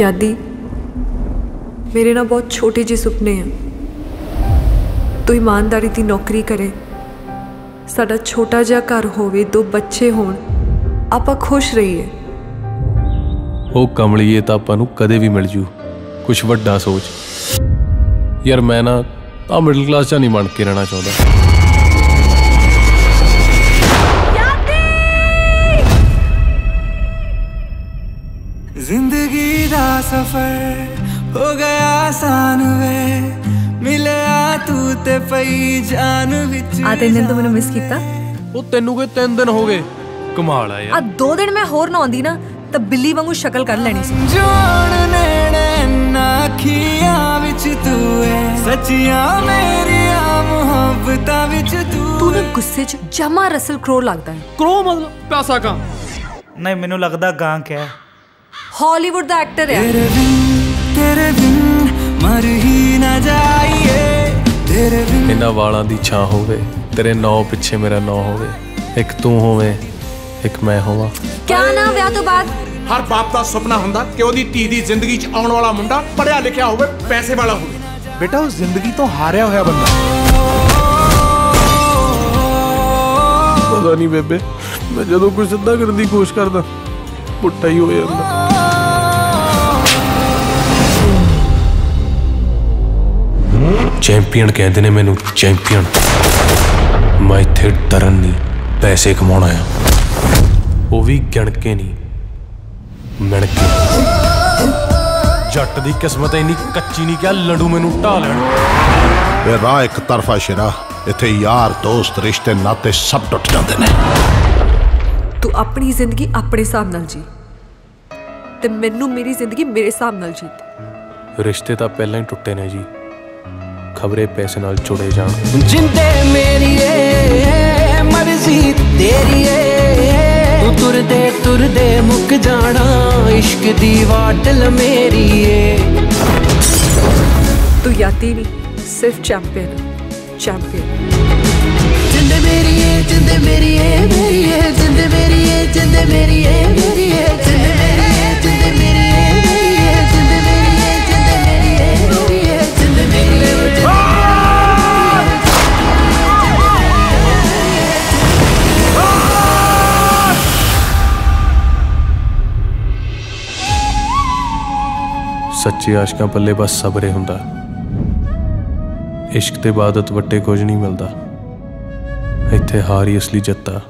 ਯਾਦੀ ਮੇਰੇ ਨਾਲ ਬਹੁਤ ਛੋਟੇ ਜਿਹੇ ਸੁਪਨੇ ਆ ਤੂੰ ਇਮਾਨਦਾਰੀ ਦੀ ਨੌਕਰੀ ਕਰੇ ਸਾਡਾ ਛੋਟਾ ਜਿਹਾ ਘਰ ਹੋਵੇ ਦੋ ਬੱਚੇ ਹੋਣ ਆਪਾਂ ਖੁਸ਼ ਰਹੀਏ ਉਹ ਕਮਲੀਏ ਤਾਂ ਆਪਾਂ ਨੂੰ ਕਦੇ ਵੀ ਮਿਲ ਜੂ ਕੁਝ ਵੱਡਾ ਸੋਚ ਯਾਰ ਮੈਂ ਨਾ ਆ ਮਿਡਲ ਕਲਾਸ ਜਾਂ ਨਹੀਂ ਬਣ ਕੇ ਰਹਿਣਾ ਚਾਹੁੰਦਾ ਸਫ਼ਰ ਹੋ ਗਿਆ ਆਸਾਨ ਵੇ ਮਿਲਿਆ ਤੂੰ ਤੇ ਪਈ ਜਾਨ ਵਿੱਚ ਆ ਤਿੰਨ ਦਿਨ ਤੋਂ ਮੈਨੂੰ ਮਿਸ ਕੀਤਾ ਉਹ ਤੈਨੂੰ ਕੋਈ 3 ਦਿਨ ਹੋ ਗਏ ਕਮਾਲ ਆ ਆ ਯਾਰ ਦੋ ਦਿਨ ਮੈਂ ਹੋਰ ਨਾ ਆਉਂਦੀ ਨਾ ਤਾਂ ਬਿੱਲੀ ਵਾਂਗੂ ਸ਼ਕਲ ਕਰ ਲੈਣੀ ਸੀ ਜਾਣ ਨੇੜੇ ਨਾ ਅੱਖੀਆਂ ਵਿੱਚ ਤੂੰ ਏ ਸੱਚੀਆਂ ਮੇਰੀਆਂ ਮੁਹੱਬਤਾਂ ਵਿੱਚ ਤੂੰ ਤੂੰ ਨਾ। ਗੁੱਸੇ 'ਚ ਜਮਾ ਰਸਲ ਕਰੋ ਲੱਗਦਾ ਹੈ ਕਰੋ ਮਤਲਬ ਪੈਸਾ ਕਾ ਨਹੀਂ ਮੈਨੂੰ ਲੱਗਦਾ ਗਾਂ ਕਿਆ ਹਾਲੀਵੁੱਡ ਦਾ ਐਕਟਰ ਹੈ ਤੇਰੇ ਬਿਨ ਤੇਰੇ ਬਿਨ ਮਰ ਹੀ ਨਾ ਜਾਈਏ। ਤੇਰੇ ਬਿਨ। ਇਹਨਾਂ ਵਾਲਾਂ ਦੀ ਛਾਂ ਹੋਵੇ ਤੇਰੇ ਨਾਂ ਪਿੱਛੇ ਮੇਰਾ ਨਾਂ ਹੋਵੇ। ਇੱਕ ਤੂੰ ਹੋਵੇਂ ਇੱਕ ਮੈਂ ਹੋਵਾਂ। ਕਿਆ ਨਾ ਵਿਆਹ ਤੋਂ ਬਾਅਦ? ਹਰ ਬਾਪ ਦਾ ਸੁਪਨਾ ਹੁੰਦਾ ਕਿ ਉਹਦੀ ਧੀ ਦੀ ਜ਼ਿੰਦਗੀ 'ਚ ਆਉਣ ਵਾਲਾ ਮੁੰਡਾ ਪੜਿਆ ਲਿਖਿਆ ਹੋਵੇ ਪੈਸੇ ਵਾਲਾ ਹੋਵੇ। ਬੇਟਾ ਉਹ ਜ਼ਿੰਦਗੀ ਤੋਂ ਹਾਰਿਆ ਹੋਇਆ ਬੰਦਾ। ਪਤਾ ਬੇਬੇ ਮੈਂ ਜਦੋਂ ਕੋਈ ਸਿੱਧਾ ਕਰਨ ਦੀ ਕੋਸ਼ਿਸ਼ ਕਰਦਾ ਪੁੱਟਾ ਹੀ ਹੋ ਜਾਂਦਾ। ਚੈਂਪੀਅਨ ਕਹਿੰਦੇ ਨੇ ਮੈਨੂੰ ਚੈਂਪੀਅਨ। ਮੈਂ ਇੱਥੇ ਡਰਨ ਨਹੀਂ ਪੈਸੇ ਕਮਾਉਣਾ ਆ ਉਹ ਵੀ ਗਿਣ ਕੇ ਨਹੀਂ ਮਿਣ ਕੇ ਜੱਟ ਦੀ ਕਿਸਮਤ ਇੰਨੀ ਕੱਚੀ ਨਹੀਂ ਕਿ ਲੰਡੂ ਮੈਨੂੰ ਢਾ ਲੈਣ। ਇਹ ਰਾਹ ਇੱਕ ਤਰਫਾ ਸ਼ਰਾ ਇੱਥੇ ਯਾਰ ਦੋਸਤ ਰਿਸ਼ਤੇ ਨਾਤੇ ਸਭ ਟੁੱਟ ਜਾਂਦੇ ਨੇ। ਤੂੰ ਆਪਣੀ ਜ਼ਿੰਦਗੀ ਆਪਣੇ ਹਿਸਾਬ ਨਾਲ ਜੀ ਤੇ ਮੈਨੂੰ ਮੇਰੀ ਜ਼ਿੰਦਗੀ ਮੇਰੇ ਹਿਸਾਬ ਨਾਲ ਜੀ ਰਿਸ਼ਤੇ ਤਾਂ ਪਹਿਲਾਂ ਹੀ ਟੁੱਟੇ ਨੇ ਜੀ। ਖਬਰੇ ਪੈਸੇ ਨਾਲ ਜੁੜੇ ਜਾਣ। ਜਿੰਦੇ ਮੇਰੀ ਏ ਮਰਜ਼ੀ ਤੇਰੀ ਏ ਤੂੰ ਤੁਰਦੇ ਤੁਰਦੇ ਮੁੱਕ ਜਾਣਾ ਇਸ਼ਕ ਦੀ ਵਾਟਲ ਮੇਰੀ ਏ ਤੂੰ ਯਾਦੀ ਨਹੀਂ ਸਿਰਫ ਚੈਂਪੀਅਨ ਚੈਂਪੀਅਨ। ਸੱਚੇ ਆਸ਼ਕਾਂ ਪੱਲੇ ਬਸ ਸਬਰੇ ਹੁੰਦਾ। ਇਸ਼ਕ ਤੇ ਇਬਾਦਤ ਵੱਟੇ ਕੁਝ ਨਹੀਂ ਮਿਲਦਾ। ਇੱਥੇ ਹਾਰ ਹੀ ਅਸਲੀ ਜੱਤਾ।